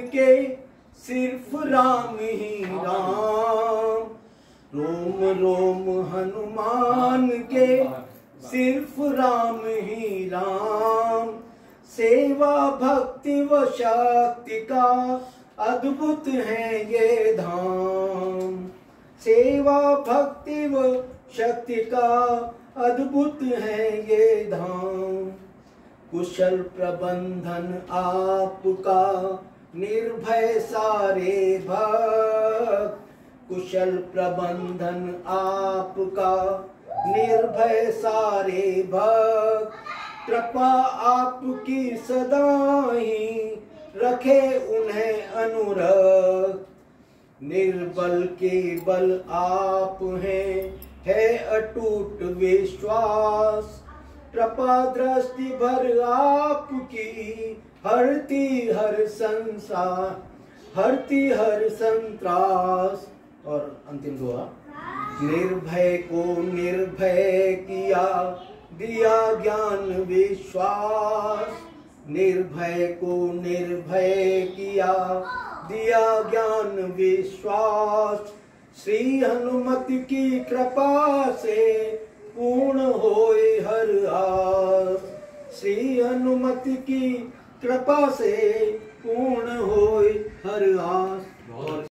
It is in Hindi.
के सिर्फ़ राम ही राम। रोम रोम, हनुमान के सिर्फ़ राम ही राम। सेवा भक्ति व शक्ति का अद्भुत है ये धाम। सेवा भक्ति व शक्ति का अद्भुत है ये धाम। कुशल प्रबंधन आपका निर्भय सारे भक्त, कुशल प्रबंधन आपका। निर्भय सारे भक्त, कृपा आपकी सदा ही रखे उन्हें अनुरक्त। निर्बल के बल आप हैं, है अटूट विश्वास। कृपा दृष्टि भर आपकी हरती हर संसार हरती हर संत्रास। और अंतिम दुआ, निर्भय को निर्भय किया, दिया ज्ञान विश्वास। निर्भय को निर्भय किया, दिया ज्ञान विश्वास। श्री हनुमत की कृपा से पूर्ण होए हर आस श्री हनुमत की कृपा से पूर्ण और